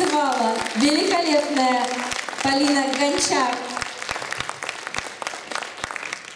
танцевала великолепная Полина Гончар.